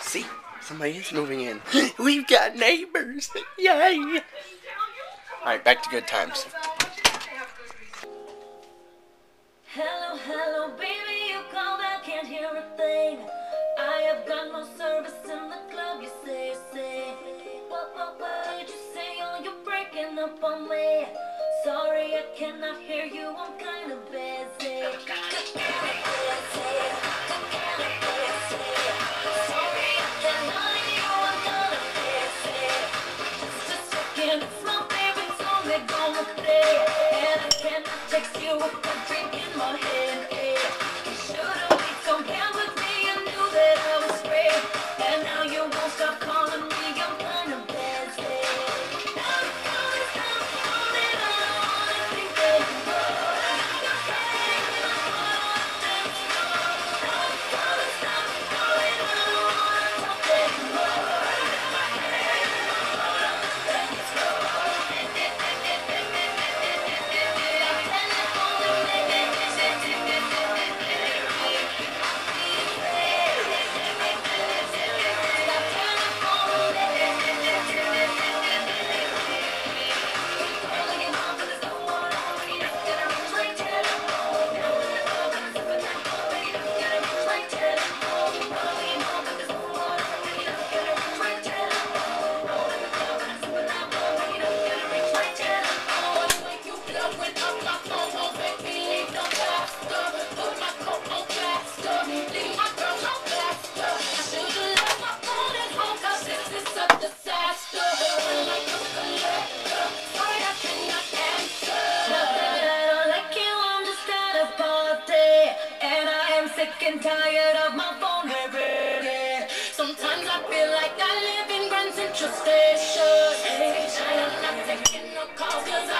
See? Somebody is moving in. We've got neighbors. Yay! Alright, back to good times. Hello, hello, baby, you called, I can't hear a thing. I have got no service in the club, you say, say. What, what, what did you say? Oh, you're breaking up on me. Sorry, I cannot hear you, I'm gonna play. And I cannot text you Central Station. I'm taking no calls 'cause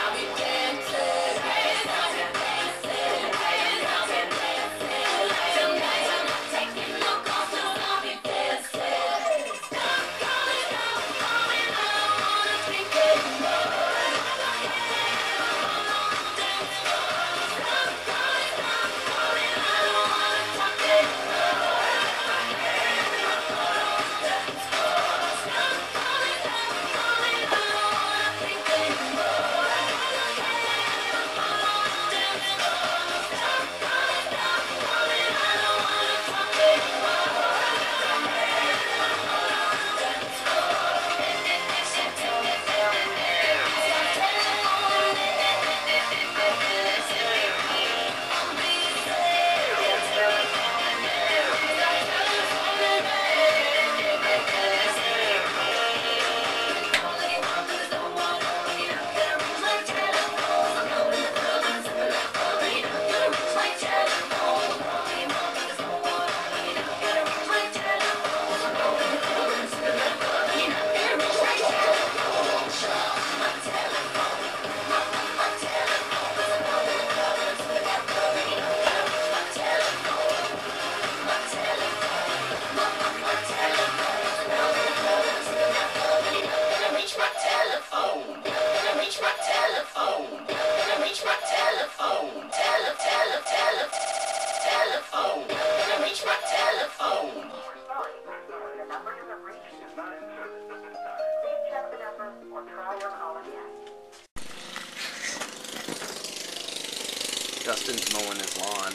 Justin's mowing his lawn.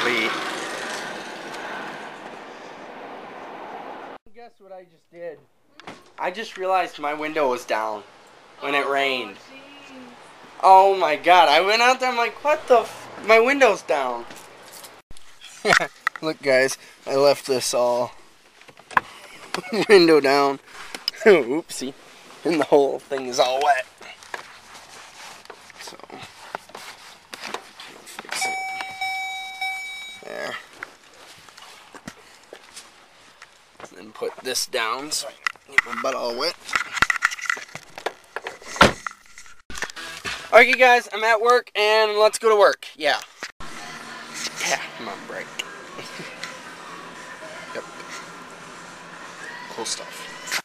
Sweet. Guess what I just did? I just realized my window was down when it oh, rained. Oh my god, I went out there, I'm like, what the f- my window's down. Look guys, I left this all window down. Oopsie. And the whole thing is all wet. So fix it. There. Then put this down so I can get my butt all wet. Okay guys, I'm at work and let's go to work. Yeah. Yeah, I'm on break. Yep. Cool stuff.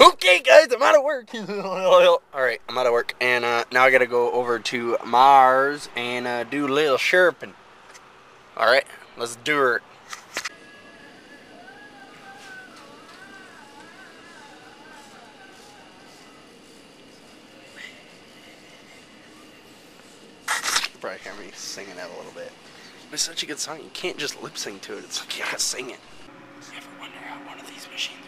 Okay, guys, I'm out of work. All right, I'm out of work, and uh, now I gotta go over to Mars and uh, do a little chirping. All right, let's do it. Probably hear me singing that a little bit it's such a good song. You can't just lip sync to it. It's like you gotta sing it. You ever wonder how one of these machines